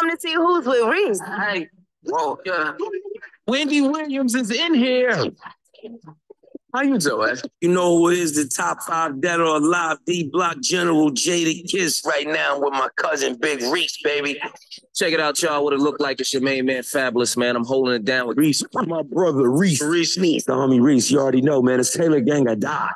Time to see who's with Reec. Hey, whoa, yeah. Wendy Williams is in here. How you doing? You know who is the top five dead or alive D Block General Jadakiss right now with my cousin Big Reec, baby. Check it out, y'all. What it look like. It's your main man, Fabolous, man. I'm holding it down with Reec, my brother Reec. Reec Neese. The homie Reec, you already know, man. It's Taylor Gang, I die.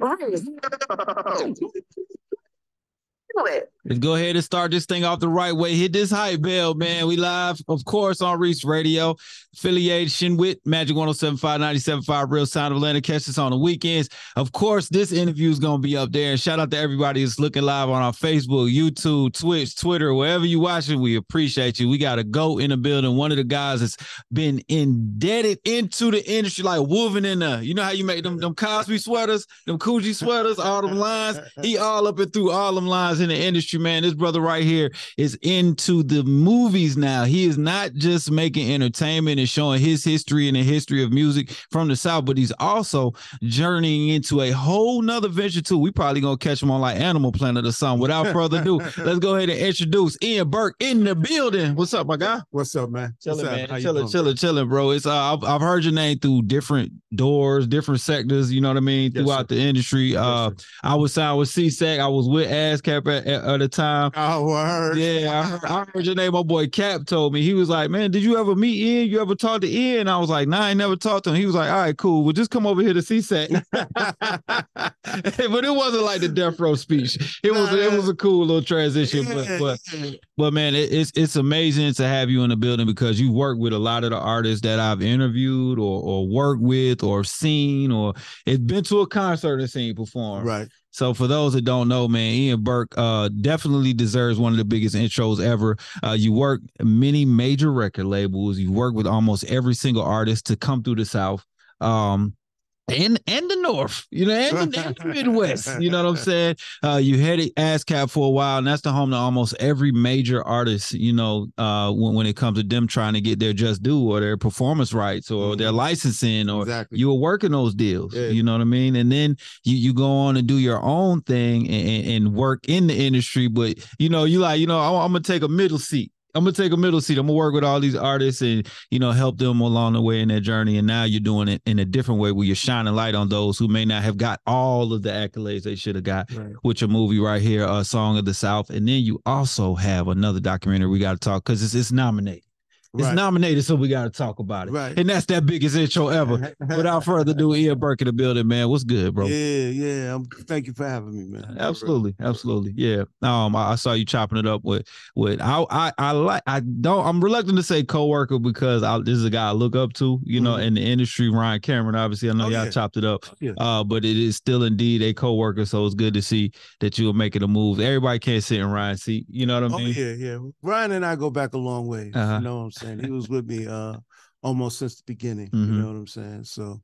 Let's go ahead and start this thing off the right way. Hit this hype bell, man. We live, of course, on Reec Radio, affiliation with Magic 1075, 975, Real Sound of Atlanta. Catch us on the weekends. Of course, this interview is going to be up there. And shout out to everybody that's looking live on our Facebook, YouTube, Twitch, Twitter, wherever you watching. We appreciate you. We got a go in the building. One of the guys that's been indebted into the industry, like woven in the, uh, you know how you make them, them Cosby sweaters, them Coogi sweaters, all them lines. He all up and through all them lines in the industry, man. This brother right here is into the movies now. He is not just making entertainment and showing his history and the history of music from the South, but he's also journeying into a whole nother venture too. We probably gonna catch him on like Animal Planet or something. Without further ado, let's go ahead and introduce Ian Burke in the building. What's up, my guy? What's up, man? Chilling, What's man. How you Chilling, chilling, chilling, bro. It's uh, I've, I've heard your name through different doors, different sectors. You know what I mean? Yes, Throughout sir. the industry. Yes, uh, sir. I was signed with SESAC. I was with ASCAP at, at, at the time. Oh, word. Yeah, I heard, I heard your name. My boy Cap told me. He was like, "Man, did you ever meet Ian? You ever talk to Ian?" I was like, "Nah, I ain't never talked to him." He was like, "All right, cool. Well, just come over here to SESAC." but it wasn't like the death row speech. It was it was a cool little transition. But but but man, it, it's it's amazing to have you in the building because you work with a lot of the artists that I've interviewed or or worked with or seen or it's been to a concert and seen perform. Right. So for those that don't know, man, Ian Burke uh, definitely deserves one of the biggest intros ever. Uh, you work many major record labels. You work with almost every single artist to come through the South. Um, and and the North, you know, and the, and the Midwest, you know what I'm saying? Uh, you headed ASCAP for a while, and that's the home to almost every major artist, you know, uh, when, when it comes to them trying to get their just due or their performance rights or their Mhm. licensing or Exactly. you were working those deals Yeah. you know what i mean and then you you go on and do your own thing and, and- and work in the industry but you know you like you know I'm, I'm gonna take a middle seat i'm gonna take a middle seat. I'm gonna work with all these artists and you know help them along the way in their journey. And now you're doing it in a different way where you're shining light on those who may not have got all of the accolades they should have got Right. with your movie right here uh song of the south. And then you also have another documentary we got to talk because it's, it's nominated it's Right. nominated, so we got to talk about it. Right. And that's that biggest intro ever. Without further ado, Ian Burke in the building, man. What's good, bro? Yeah, yeah. I'm, thank you for having me, man. Absolutely, absolutely, yeah. Um, I, I saw you chopping it up with with I I I like I don't I'm reluctant to say coworker because I, this is a guy I look up to, you know, Mhm. in the industry. Ryan Cameron, obviously, I know Oh, y'all yeah. chopped it up, Yeah. uh, but it is still indeed a coworker. So it's good to see that you are making a move. Everybody can't sit in Ryan's seat, you know what I Oh mean? yeah, yeah. Ryan and I go back a long way. Uh-huh. You know what I'm saying? And he was with me uh almost since the beginning. Mhm. You know what I'm saying? So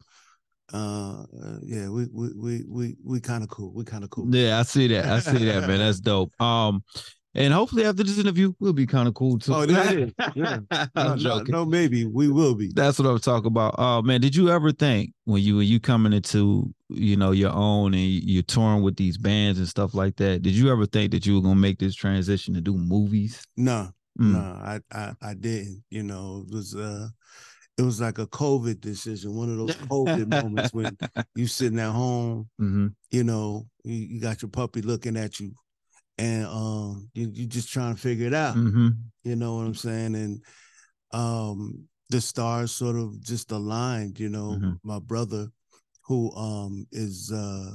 uh, uh yeah, we we we we we kind of cool. We kind of cool. Yeah, I see that. I see that, man. That's dope. Um, and hopefully after this interview, we'll be kind of cool too. Oh, that is. Yeah. I'm No, no, joking. no, maybe we will be. That's what I'm talking about. Oh man, did you ever think when you when you coming into you know your own and you're touring with these bands and stuff like that? Did you ever think that you were gonna make this transition to do movies? No, Mm. no, I, I I didn't. You know, it was uh it was like a COVID decision, one of those COVID moments when you sitting at home, Mm-hmm. you know, you, you got your puppy looking at you and um you you just trying to figure it out. Mm-hmm. You know what I'm saying? And um the stars sort of just aligned, you know. Mhm. My brother, who um is uh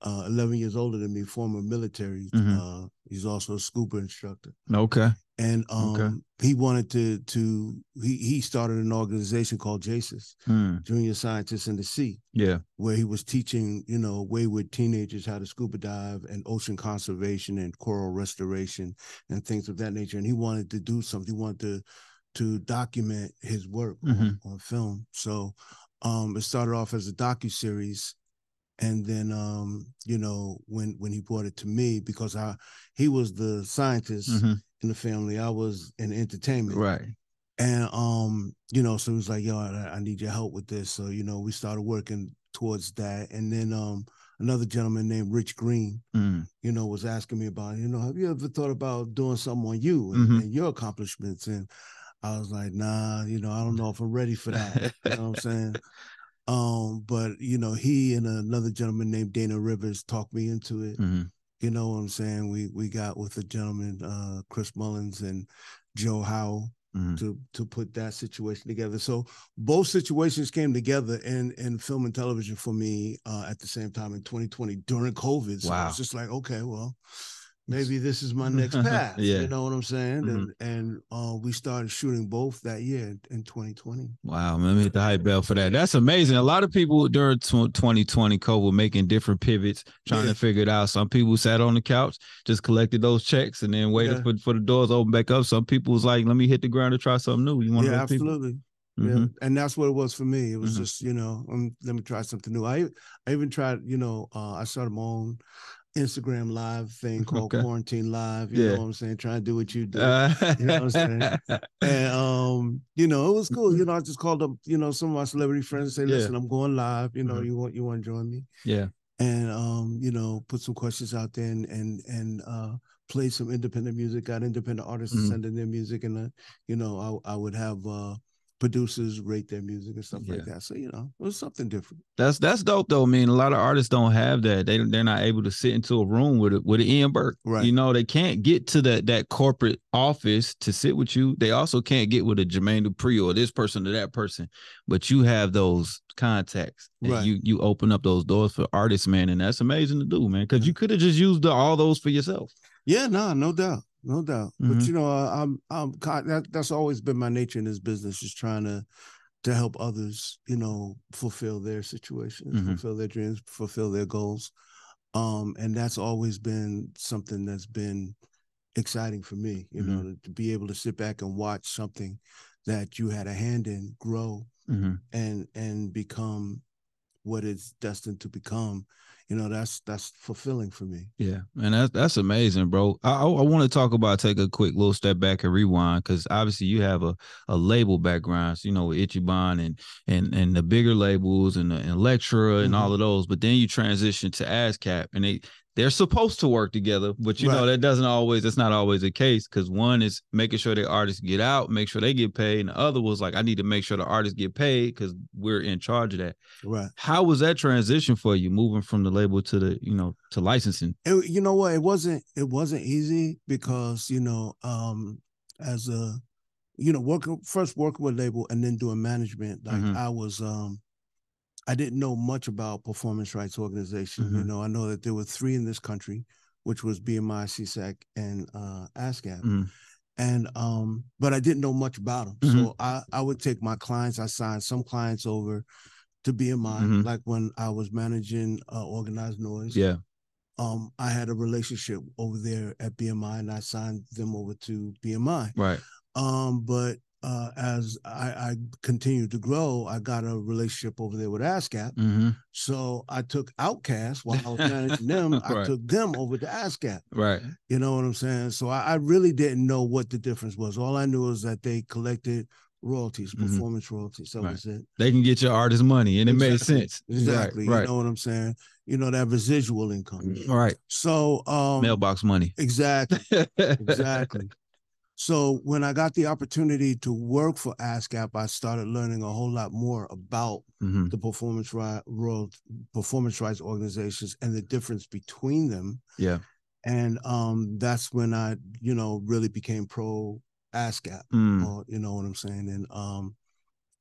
uh 11 years older than me, former military, Mhm. uh he's also a scuba instructor. Okay. And um, Okay. he wanted to to he he started an organization called JASIS, Mm, Junior Scientists in the Sea, yeah. where he was teaching you know wayward teenagers how to scuba dive and ocean conservation and coral restoration and things of that nature. And he wanted to do something. He wanted to to document his work on, Mhm. on film. So um, it started off as a docu series, and then um, you know when when he brought it to me because I he was the scientist Mhm. In the family. I was in entertainment, Right. and um, you know, so he was like, "Yo, I, I need your help with this." So you know, we started working towards that, and then um, another gentleman named Rich Green, Mm, you know, was asking me about, you know, have you ever thought about doing something on you and, Mhm. and your accomplishments? And I was like, nah, you know, I don't know if I'm ready for that. you know what I'm saying? Um, but you know, he and another gentleman named Dana Rivers talked me into it. mhm. You know what I'm saying? We we got with the gentleman, uh, Chris Mullins and Joe Howell Mhm. to to put that situation together. So both situations came together in in film and television for me uh, at the same time in 2020 during COVID. So Wow. it's just like, okay, well, maybe this is my next path. Yeah. You know what I'm saying? Mhm. And and uh, we started shooting both that year in, in 2020. Wow, let me hit the hype bell for that. That's amazing. A lot of people during tw- 2020 COVID making different pivots, trying Yeah. to figure it out. Some people sat on the couch, just collected those checks, and then waited Yeah. for, for the doors open back up. Some people was like, "Let me hit the ground to try something new." You want Yeah, to people? absolutely. Mhm. Yeah, and that's what it was for me. It was Mhm. just you know, um, let me try something new. I I even tried, you know, uh, I started my own Instagram live thing called Okay. Quarantine Live. You Yeah. know what I'm saying? Trying to do what you do. Uh, You know what I'm saying? and um, you know, it was cool. You know, I just called up, you know, some of my celebrity friends and say, Yeah. listen, I'm going live. You know, Mhm. you want you want to join me? yeah, And um, you know, put some questions out there and and and uh play some independent music. Got independent artists Mhm. to send in their music, and uh, you know, I I would have uh producers rate their music and stuff like that. So you know, it was something different. that's that's dope though. I mean, a lot of artists don't have that. They they're not able to sit into a room with it with an Ian Burke. Right. You know, they can't get to that that corporate office to sit with you. They also can't get with a Jermaine Dupri or this person or that person. But you have those contacts. And Right. you you open up those doors for artists, man, and that's amazing to do, man. Because Yeah. you could have just used the, all those for yourself. Yeah, no, no doubt, no doubt. But Mhm. you know, I'm I'm that that's always been my nature in this business, just trying to to help others, you know, fulfill their situations, Mhm. fulfill their dreams, fulfill their goals. Um, and that's always been something that's been exciting for me, you know, to, to be able to sit back and watch something that you had a hand in grow Mhm. and and become what it's destined to become. You know, that's that's fulfilling for me. Yeah, and that's that's amazing, bro. I I, want to talk about take a quick little step back and rewind because obviously you have a, a label background, so, you know, with Ichiban and and and the bigger labels and, and Elektra and Mhm. all of those. But then you transition to ASCAP, and they they're supposed to work together, but you know that doesn't always. That's not always the case because one is making sure the artists get out, make sure they get paid, and the other was like I need to make sure the artists get paid because we're in charge of that. Right. How was that transition for you, moving from the label to the you know to licensing? it, you know what it wasn't it wasn't easy because you know um as a you know working first working with label and then doing management like Mhm. i was um i didn't know much about performance rights organization you Mhm. know i know that there were three in this country which was bmi SESAC and uh ascap Mhm. and um but i didn't know much about them Mhm. so i i would take my clients i signed some clients over to bmi Mhm. like when i was managing uh organized noise Yeah. um, I had a relationship over there at BMI and I signed them over to BMI. Right. Um, but uh, as I, I continued to grow, I got a relationship over there with ASCAP. hmm So I took OutKast while I was managing them. I took them over to ASCAP. Right. You know what I'm saying? So I, I really didn't know what the difference was. All I knew is that they collected royalties, Mhm. performance royalties. That Right. was it. They can get your artist money, and it made sense. Exactly. Right. You know what I'm saying? You know, that residual income. Right. right. So um Mailbox money. exactly. exactly. So when I got the opportunity to work for ASCAP, I started learning a whole lot more about Mhm. the performance right role, performance rights organizations and the difference between them. Yeah. And um, that's when I, you know, really became pro ASCAP. Mm. Or, you know what I'm saying? And um,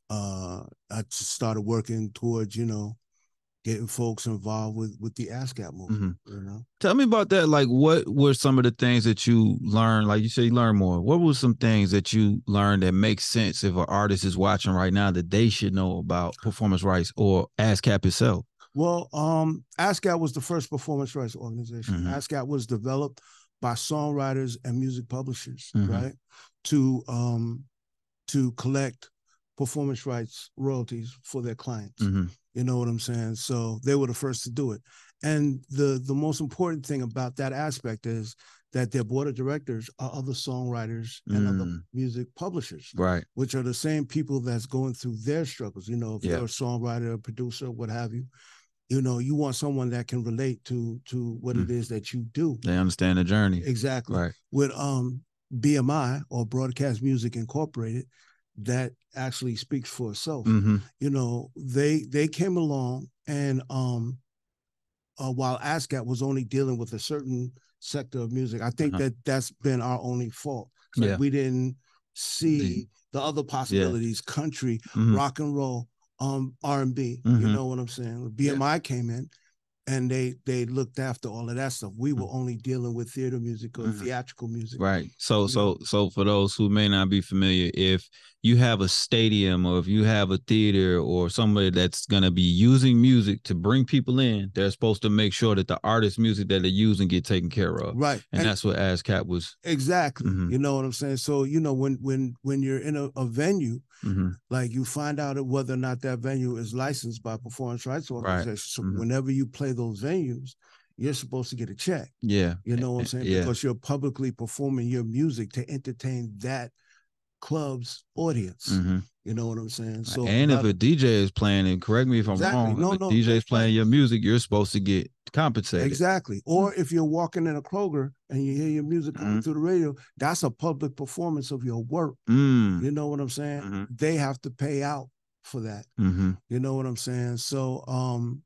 uh, I just started working towards, you know, getting folks involved with with the ASCAP movement. Mhm. You know, Tell me about that. Like, what were some of the things that you learned? Like you said, you learn more. What were some things that you learned that make sense if an artist is watching right now that they should know about performance rights or ASCAP itself? well, um, ASCAP was the first performance rights organization. Mhm. ASCAP was developed by songwriters and music publishers, Mhm. right? To um to collect performance rights royalties for their clients. hmm You know what I'm saying? So they were the first to do it. And the the most important thing about that aspect is that their board of directors are other songwriters and other Mm. music publishers, Right. which are the same people that's going through their struggles. You know, if Yeah. you're a songwriter, a producer, what have you, you know, you want someone that can relate to to what it Mm. is that you do. They understand the journey. Exactly. Right. With um BMI or Broadcast Music Incorporated, that actually speaks for itself hmm you know they they came along and um uh, while ASCAP was only dealing with a certain sector of music i think Uh-huh. that that's been our only fault like Yeah. we didn't see the, other possibilities country Mhm. rock and roll um r&b you Mhm. know what i'm saying bmi came in and they they looked after all of that stuff we were only dealing with theater music or Mhm. theatrical music Right. So so so for those who may not be familiar, if you have a stadium or if you have a theater or somebody that's gonna be using music to bring people in, they're supposed to make sure that the artist music that they're using get taken care of. right And, that's what ASCAP was. exactly Mhm. you know what i'm saying so you know when when when you're in a, a venue Mhm. like you find out whether or not that venue is licensed by performance rights organization. So Mhm. whenever you play those venues, you're supposed to get a check. Yeah. You know what I'm saying? Yeah. Because you're publicly performing your music to entertain that club's audience. Mhm. You know what I'm saying? So and if a DJ is playing, and correct me if I'm Exactly. wrong, No, no, DJ is playing your music, you're supposed to get compensated. exactly. Or if you're walking in a Kroger and you hear your music coming Mhm. through the radio, that's a public performance of your work. Mm. You know what I'm saying? Mhm. They have to pay out for that. hmm You know what I'm saying? So um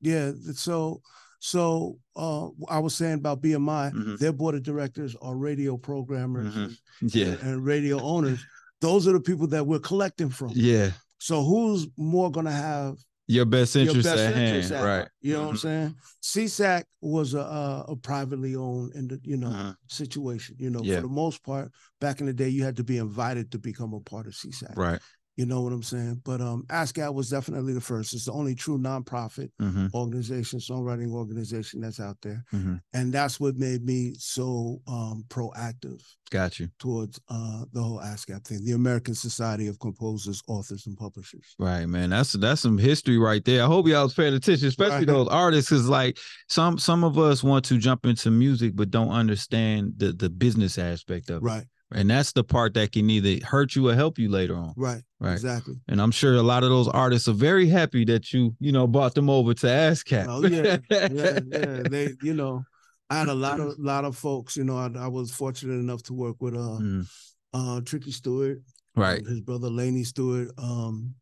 yeah, so so uh I was saying about BMI, Mhm. their board of directors are radio programmers Mhm. and, Yeah. and radio owners. Those are the people that we're collecting from. Yeah. So who's more gonna have Your best your interest best at hand. interest at right. You know what I'm Mhm. saying? SESAC was a, a, a privately owned and you know Mhm. situation. You know, Yeah. for the most part, back in the day, you had to be invited to become a part of SESAC. Right. You know what I'm saying? But um ASCAP was definitely the first. It's the only true nonprofit hmm organization, songwriting organization that's out there. Mhm. And that's what made me so um proactive Got you. towards uh the whole ASCAP thing, the American Society of Composers, Authors, and Publishers. Right, man. That's that's some history right there. I hope y'all was paying attention, especially Right. those artists, because like some some of us want to jump into music but don't understand the the business aspect of it. Right, And that's the part that can either hurt you or help you later on. right, Right. exactly. And I'm sure a lot of those artists are very happy that you, you know, brought them over to ASCAP. Oh yeah, yeah, yeah. They, you know, I had a lot of lot of folks. You know, I, I was fortunate enough to work with uh Mm, uh Tricky Stewart, right. his brother Laney Stewart, um,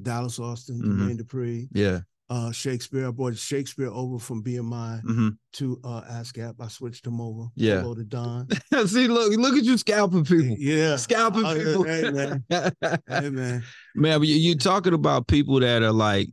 Dallas Austin, Mhm. Jermaine Dupri, Yeah. Uh Shekspere. I brought Shekspere over from BMI hmm to uh ASCAP. I switched him over. Yeah. Polow Da Don. See, look, look at you scalping people. yeah. Scalping Oh, people. Hey, man. Hey man. Man, you, you talking about people that are like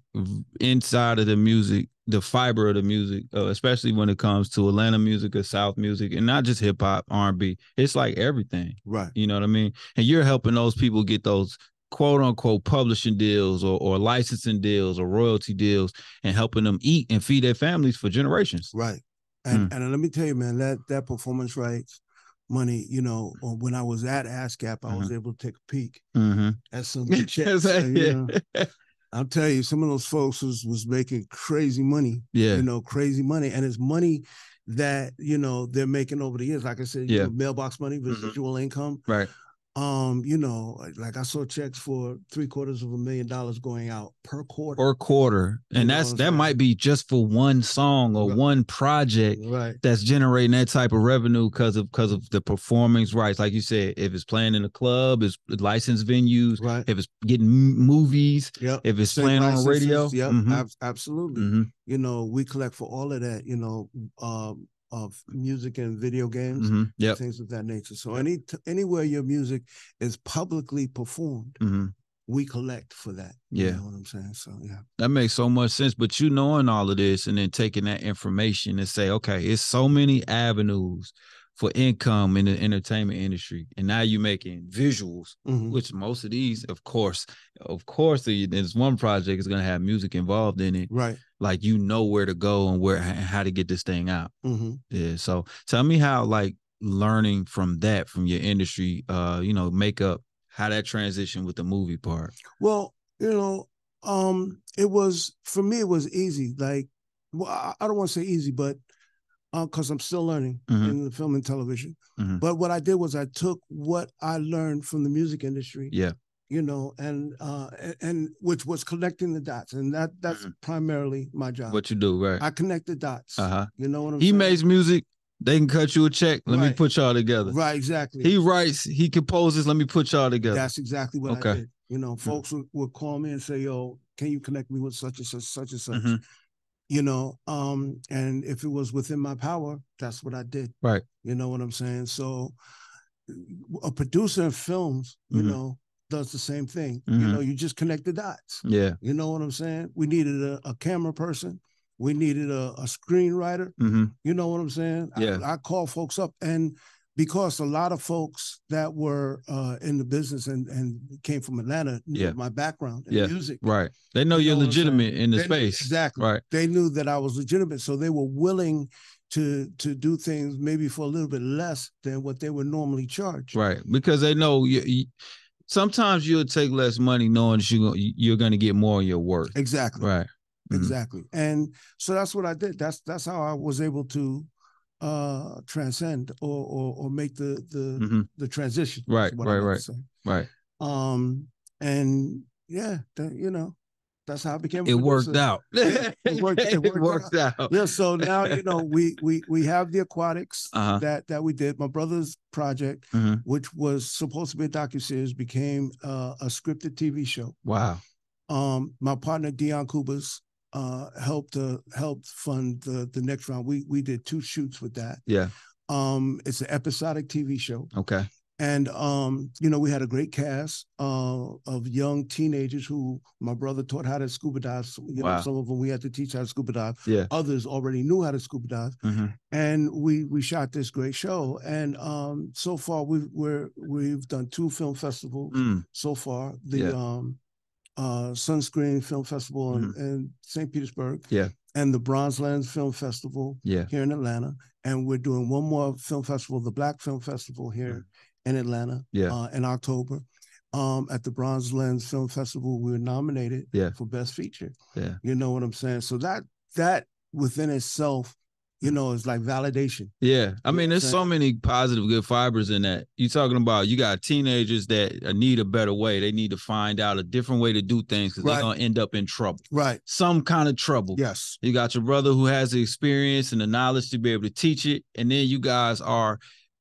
inside of the music, the fiber of the music, uh, especially when it comes to Atlanta music or South music, and not just hip hop, R and B. It's like everything. Right. You know what I mean? And you're helping those people get those quote unquote publishing deals or, or licensing deals or royalty deals, and helping them eat and feed their families for generations. Right. And mm. and let me tell you, man, that that performance rights money, you know, or when I was at ASCAP, I was uh-huh. able to take a peek Mm-hmm. at some checks. and, you know, I'll tell you, some of those folks was was making crazy money, yeah. you know, crazy money. And it's money that, you know, they're making over the years. Like I said, you Yeah. know, mailbox money, residual mm-hmm. income. Right. Um, you know, like- I saw checks for three quarters of a million dollars going out per quarter. Or quarter. And that's that might be just for one song or Right. one project. right. that's generating that type of revenue because of because of the performance rights. Like you said, if it's playing in a club, it's licensed venues. Right. If it's getting movies, Yep. if it's Sync playing on licenses, radio, Yep. mhm, ab- absolutely. mhm, you know, we collect for all of that, you know, um, of music and video games, mhm, yep, things of that nature. So any t- anywhere your music is publicly performed, mhm, we collect for that. Yeah. You know what I'm saying? So yeah. That makes so much sense. But you knowing all of this and then taking that information and say, okay, it's so many avenues for income in the entertainment industry. And now you're making visuals, Mhm. which most of these, of course, of course, the- there's one project is gonna have music involved in it. Right. Like you know where to go and where and how to get this thing out. Mm-hmm. Yeah. So tell me how like learning from that, from your industry, uh, you know, makeup, how that transition with the movie part. Well, you know, um, it was for me. It was easy. Like, well, I, I don't want to say easy, but because I'm still learning Mhm. in the film and television. Mhm. But what I did was I took what I learned from the music industry. Yeah. You know, and uh, and, which was connecting the dots, and that that's primarily my job. What you do, right? I connect the dots. Uh-huh. You know what I'm He saying? makes music. They can cut you a check. Let me put y'all together. right, exactly. He writes. He composes. Let me put y'all together. That's exactly what Okay. I did. You know, folks would, would call me and say, "Yo, can you connect me with such and such, such and such?" You know, um, and if it was within my power, that's what I did. Right. You know what I'm saying? So, a producer in films, you Mhm. know, does the same thing. You Mhm. know, you just connect the dots. Yeah. You know what I'm saying? We needed a, a camera person. We needed a, a screenwriter. hmm You know what I'm saying? I- Yeah. I, call folks up and because a lot of folks that were uh, in the business and, and came from Atlanta knew Yeah. my background in Yeah. music. Right. They know You you're know what I'm saying? legitimate in the They knew- space. exactly. Right. They knew that I was legitimate. So they were willing to to do things maybe for a little bit less than what they would normally charge. Right. Because they know you. you sometimes you'll take less money knowing that you're going to get more in your work. Exactly. Right. Mhm. Exactly. And so that's what I did. That's that's how I was able to uh transcend or or, or make the the Mhm. the transition. Right, right, right. Right. Um, and yeah, you know, that's how it became. It worked out. It worked- it It worked worked out. Yeah, so now you know we we we have the aquatics Uh-huh. that that we did. My brother's project, Mhm. which was supposed to be a docu series, became uh, a scripted TV show. Wow. Um, my partner Dion Kubas uh helped uh, helped fund the the next round. We we did two shoots with that. Yeah. Um, it's an episodic TV show. Okay. And um, you know, we had a great cast uh, of young teenagers who my brother taught how to scuba dive. So, you Wow. know, some of them we had to teach how to scuba dive. Yeah. Others already knew how to scuba dive. Mhm. And we we shot this great show. And um, so far we've we're we've done two film festivals Mm. so far. The Yeah. um uh Sunscreen Film Festival in, in St. Petersburg. Mm-hmm. Yeah. And the Bronze Lens Film Festival Yeah. here in Atlanta. And we're doing one more film festival, the Black Film Festival here in Atlanta. Yeah. uh, in October. Um, at the Bronze Lens Film Festival, we were nominated Yeah. for Best Feature. Yeah. You know what I'm saying? So that that within itself, you know, it's like validation. Yeah. I mean, there's so many positive, good fibers in that. You're talking about you got teenagers that uh, need a better way. They need to find out a different way to do things because Right. they're going to end up in trouble. Right. Some kind of trouble. Yes. You got your brother who has the experience and the knowledge to be able to teach it. And then you guys are,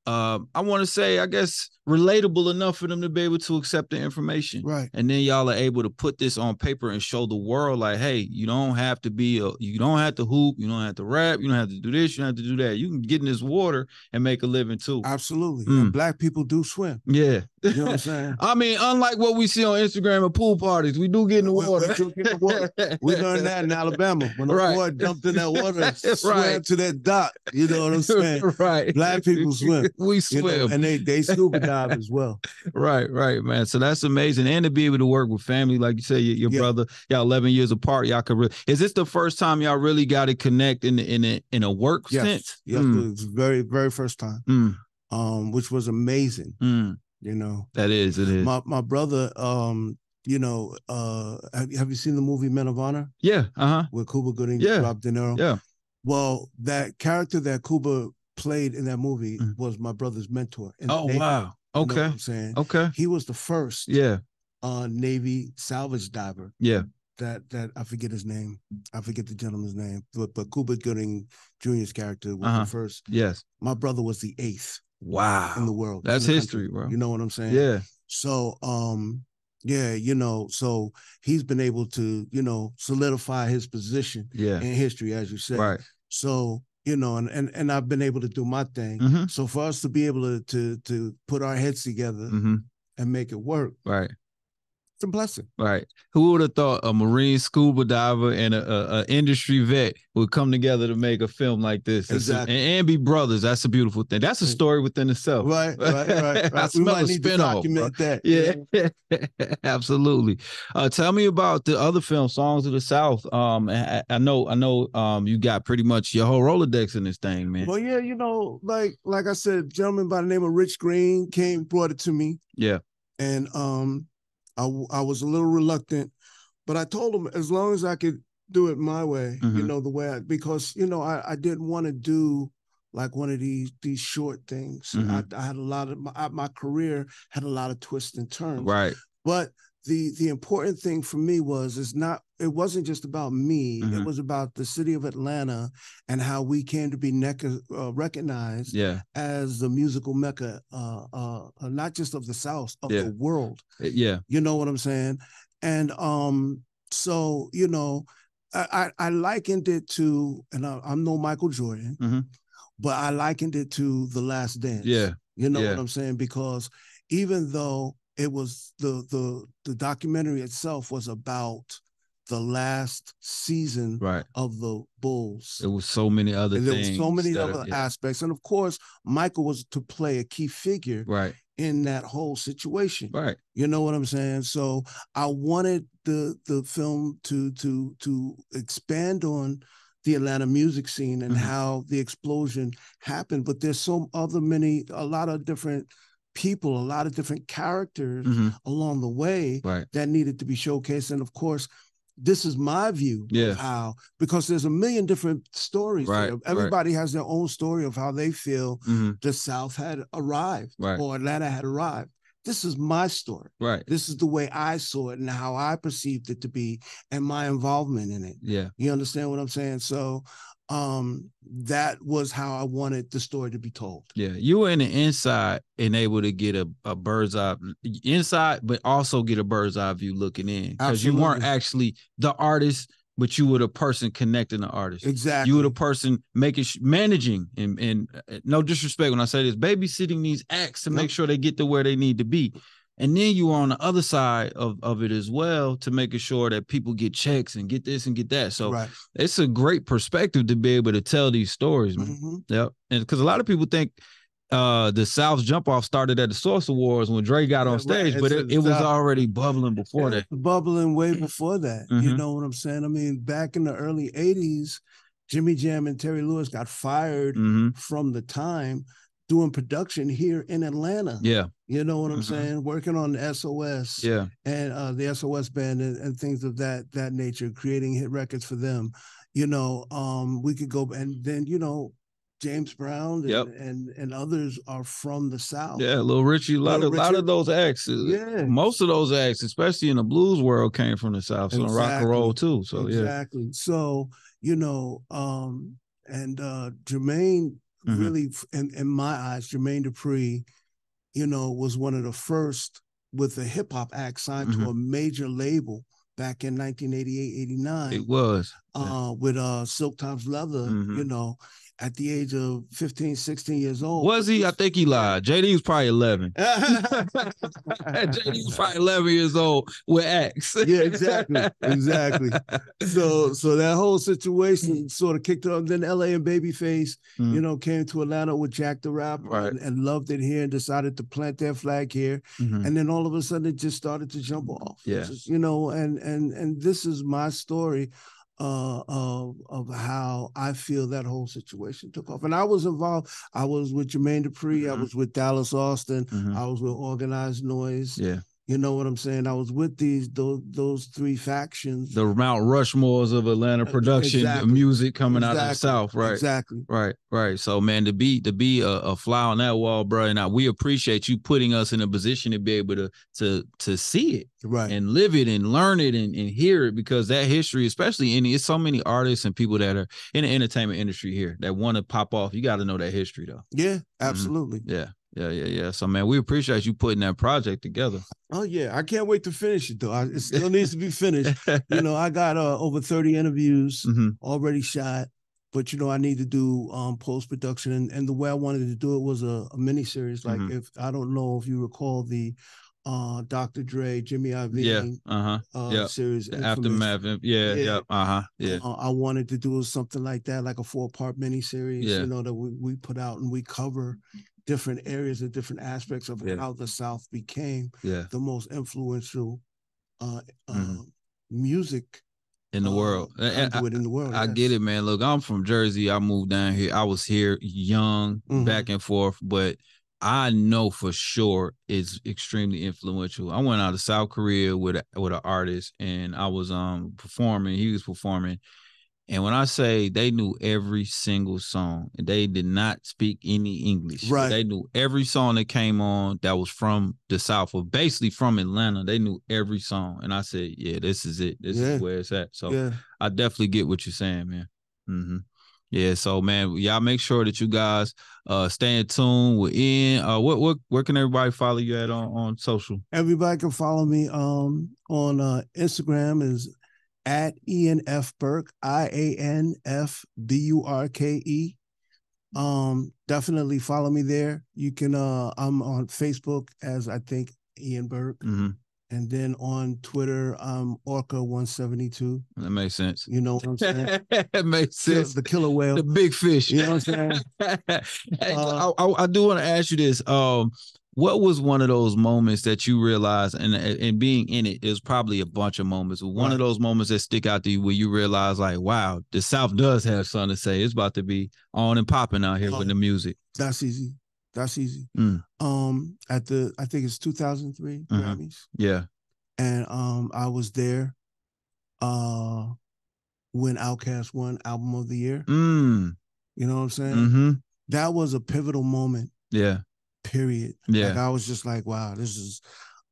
uh, I want to say, I guess, relatable enough for them to be able to accept the information. Right. And then y'all are able to put this on paper and show the world, like, hey, you don't have to be a, you don't have to hoop, you don't have to rap, you don't have to do this, you don't have to do that. You can get in this water and make a living too. Absolutely. Mm. Black people do swim. yeah. You know what I'm saying? I mean, unlike what we see on Instagram at pool parties, we do get in the We- we water. do get the water. We learned that in Alabama when a Right. boy jumped in that water and Right. swam to that dock. You know what I'm saying? right. Black people swim. We You swim. know, and they they scuba dive as well. Right, right, man. So that's amazing, and to be able to work with family, like you say, your, your Yeah. brother, y'all eleven years apart. Y'all could. Really, is this the first time y'all really got to connect in in a in a work Yes. sense? Yes, Mm, it's very very first time. mm, Um, which was amazing. mm. You know, That is, it is. my my brother. Um, you know, uh, have, have you seen the movie Men of Honor yeah. Uh huh. with Cuba Gooding, Yeah. Rob De Niro? Yeah. Well, that character that Cuba played in that movie Mm. was my brother's mentor. Oh Navy. wow. You know Okay. I'm saying Okay. he was the first Yeah. uh Navy salvage diver. Yeah. That that I forget his name. I forget the gentleman's name. But but Cuba Gooding Jr.'s character was Uh-huh. the first. Yes. My brother was the eighth Wow. in the world. That's the history, country. bro. You know what I'm saying? Yeah. So um yeah, you know, so he's been able to, you know, solidify his position Yeah. in history, as you said. Right. So, you know, and and, and I've been able to do my thing. Mm-hmm. So for us to be able to to to put our heads together Mm-hmm. and make it work, Right. It's a blessing. Right. Who would have thought a Marine scuba diver and a, a, a industry vet would come together to make a film like this? It's a- Exactly. and, and be brothers. That's a beautiful thing. That's a story within itself. Right, right, right. I right. we smell might a need to spin-off, document that. Yeah, absolutely. Uh, tell me about the other film, Songs of the South. Um, I, I know, I know. Um, you got pretty much your whole Rolodex in this thing, man. Well, yeah, you know, like like I said, a gentleman by the name of Rich Green came, brought it to me. Yeah. And um I I was a little reluctant, but I told him as long as I could do it my way, you Mhm. know, the way I because you know, I, I didn't want to do like one of these these short things. Mhm. I, I had a lot of my, my career had a lot of twists and turns. Right. But the the important thing for me was is not it wasn't just about me. Mhm. It was about the city of Atlanta and how we came to be nec- uh, recognized Yeah. as the musical mecca, uh, uh, uh, not just of the South, of Yeah. the world. Yeah. You know what I'm saying? And um, so you know, I I, I likened it to, and I, I'm no Michael Jordan, Mhm. but I likened it to The Last Dance. Yeah. You know Yeah. what I'm saying? Because even though it was the the the documentary itself was about the last season Right. of the Bulls. There was so many other And there was so many other are- aspects. And of course, Michael was to play a key figure Right. in that whole situation. Right. You know what I'm saying? So I wanted the the film to to to expand on the Atlanta music scene and Mhm. how the explosion happened. But there's so other many, a lot of different people, a lot of different characters Mhm. along the way Right. that needed to be showcased. And of course, this is my view Yeah. of how because there's a million different stories. Right, there. right. Everybody has their own story of how they feel hmm the South had arrived Right. or Atlanta had arrived. This is my story. Right. This is the way I saw it and how I perceived it to be and my involvement in it. Yeah. You understand what I'm saying? So um that was how I wanted the story to be told. Yeah. You were in the inside and able to get a, a bird's eye inside, but also get a bird's eye view looking in. Because you weren't actually the artist, but you were the person connecting the artist. Exactly. You were the person making sh- managing and and uh, no disrespect when I say this, babysitting these acts to make sure they get to where they need to be. And then you were on the other side of, of it as well to making sure that people get checks and get this and get that. So right. it's a great perspective to be able to tell these stories, man. Mhm. Yep. And because a lot of people think uh the South jump off started at the Source Awards when Dre got on stage, It's but it, it was already bubbling before that. bubbling way before that. You Mhm. know what I'm saying? I mean, back in the early 80s, Jimmy Jam and Terry Lewis got fired hmm from the time doing production here in Atlanta. Yeah. You know what I'm Mhm. saying? Working on the SOS Yeah. and uh, the SOS band and, and things of that that nature, creating hit records for them. You know, um, we could go and then you know, James Brown and, Yep. and and others are from the South. Yeah. Little Richie, a lot Little of lot of those acts. Yeah. Most of those acts, especially in the blues world, came from the South. So rock and roll too. So yeah. exactly. So you know, um, and uh Jermaine Mhm. really, in in my eyes, Jermaine Dupri, you know, was one of the first with a hip hop act signed Mhm. to a major label back in 1988, 89, It was. uh, with uh Silk Tymes Leather, Mhm. you know, at the age of 15, 16 years old. Was he? I think he lied. JD was probably 11. JD was probably 11 years old with X. Yeah, exactly. Exactly. So so that whole situation sort of kicked off. Then LA and Babyface, Mm. you know, came to Atlanta with Jack the Rapper Right. and, and loved it here and decided to plant their flag here. Mhm. And then all of a sudden it just started to jump off. Yeah. Just, you know, and and and this is my story uh of of how I feel that whole situation took off. And I was involved. I was with Jermaine Dupri, I Mhm. was with Dallas Austin, Mhm. I was with Organized Noise. Yeah. You know what I'm saying? I was with these those those three factions. The Mount Rushmores of Atlanta production exactly. music coming out of the South, right? Exactly. Right, right. So, man, to be to be a, a fly on that wall, bro, and I, we appreciate you putting us in a position to be able to to to see it Right. and live it and learn it and, and hear it because that history, especially in it's so many artists and people that are in the entertainment industry here that want to pop off. You got to know that history, though. yeah, mm-hmm. absolutely. Yeah, yeah, yeah, yeah. So, man, we appreciate you putting that project together. Oh yeah, I can't wait to finish it though. I, it still needs to be finished. You know, I got uh, over 30 interviews Mhm. already shot, but you know, I need to do um post production and, and the way I wanted to do it was a, a mini series. Like Mhm. if I don't know if you recall the uh, Dr. Dre, Jimmy Iovine, Yeah. Uh huh. uh, Yep. series. The aftermath. Yeah. Yeah. Yep. Uh huh. Yeah. Uh, I wanted to do something like that, like a four part miniseries, Yeah. you know, that we, we put out and we cover different areas and different aspects of Yeah. how the South became Yeah. the most influential uh, uh, Mhm. music In the uh, world. I- in the world. I yes. get it, man. Look, I'm from Jersey. I moved down here. I was here young, Mhm. back and forth, but I know for sure it's extremely influential. I went out to South Korea with a, with an artist, and I was um performing. He was performing, and when I say they knew every single song, and they did not speak any English. Right. They knew every song that came on that was from the South, or basically from Atlanta. They knew every song, and I said, "Yeah, this is it. This Yeah. is where it's at." So. Yeah. I definitely get what you're saying, man. hmm Yeah, so man, y'all make sure that you guys uh stay in tune with Ian. Uh what what where can everybody follow you at on, on social? Everybody can follow me um on uh Instagram is at Ian F Burke, I A N F B U R K E. Um definitely follow me there. You can uh I'm on Facebook as I think Ian Burke hmm and then on Twitter I'm Orca 172. That makes sense. You know what I'm saying? it makes sense. the killer whale. The big fish. You know what I'm saying? Hey, Uh, I, I, I do want to ask you this. Um, what was one of those moments that you realized, and and being in it is probably a bunch of moments. but One of those moments that stick out to you where you realize, like, wow, the South does have something to say. It's about to be on and popping out here Oh. with the music. That's easy. That's easy. Mm. Um at the I think it's 2003 Mhm. Grammys. Yeah. and um I was there uh when OutKast won album of the year. Mm. You know what I'm saying? Mm-hmm. That was a pivotal moment, Yeah. Period. Yeah. Like I was just like, wow, this is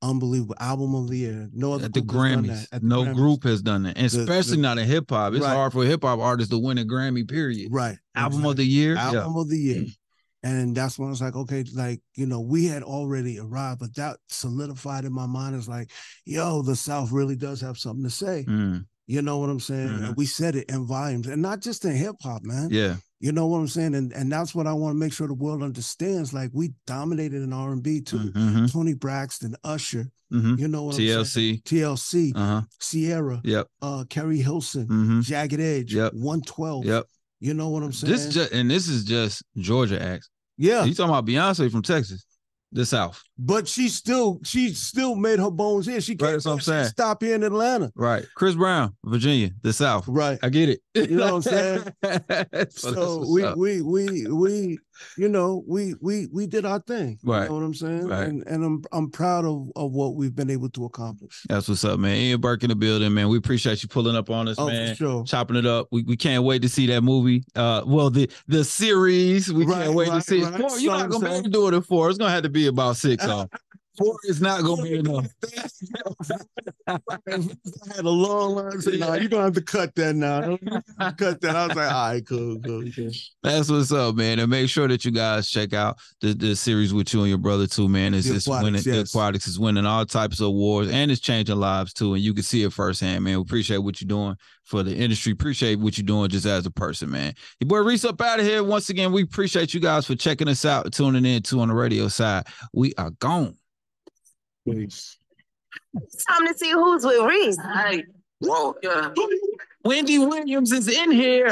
unbelievable. Album of the year. No other At the group has done Grammys, that. At the no Grammys. group has done that, and The- especially the- not in hip hop. It's Right. hard for hip hop artists to win a Grammy. Period. Right. Album of the year. album of the year. And that's when I was like, okay, like, you know, we had already arrived, but that solidified in my mind as like, yo, the South really does have something to say. Mm. You know what I'm saying? Mhm. We said it in volumes and not just in hip hop, man. Yeah. You know what I'm saying? And and that's what I want to make sure the world understands. Like we dominated in R&B too. Mm-hmm. Toni Braxton, Usher, Mm-hmm. you know what I'm saying? TLC. TLC, Uh huh. Ciara, Yep. uh, Keri Hilson, Mm-hmm. Jagged Edge, Yep. 112. Yep. You know what I'm saying? This just and this is just Georgia acts. yeah, You talking about Beyonce from Texas, the South, but she still she still made her bones here. She Right, can't that's what I'm saying. stop here in Atlanta. right? Chris Brown, Virginia, the South. Right. I get it. You know what I'm saying? that's So we we we we you know we we we did our thing. Right. You know what I'm saying? Right. And and I'm I'm proud of of what we've been able to accomplish. That's what's up, man. Ian Burke in the building, man. We appreciate you pulling up on us, Oh, man. for sure. Chopping it up. We, we can't wait to see that movie. Uh, well, the the series. We Right, can't wait to right, see it. right. Four, you're not gonna be able to do it in four. It's gonna have to be about six. So four is not gonna be enough. I had a long line. Say, no, you're gonna have to cut that now. cut that. I was like, all right, cool, cool, cool. That's what's up, man. And make sure that you guys check out the, the series with you and your brother too, man. It's just Aquatics, winning. The. Aquatics is winning all types of awards and it's changing lives too. And you can see it firsthand, man. We appreciate what you're doing for the industry. Appreciate what you're doing just as a person, man. Your boy Reec up out of here. Once again, we appreciate you guys for checking us out, tuning in too on the radio side. We are gone. It's time to see who's with Reec. Hey, whoa, yeah. Wendy Williams is in here.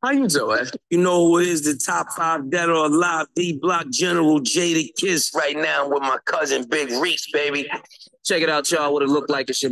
How you doing? You know who is the top five dead or alive D Block General Jadakiss right now with my cousin Big Reec, baby. Check it out, y'all. What it look like. It's your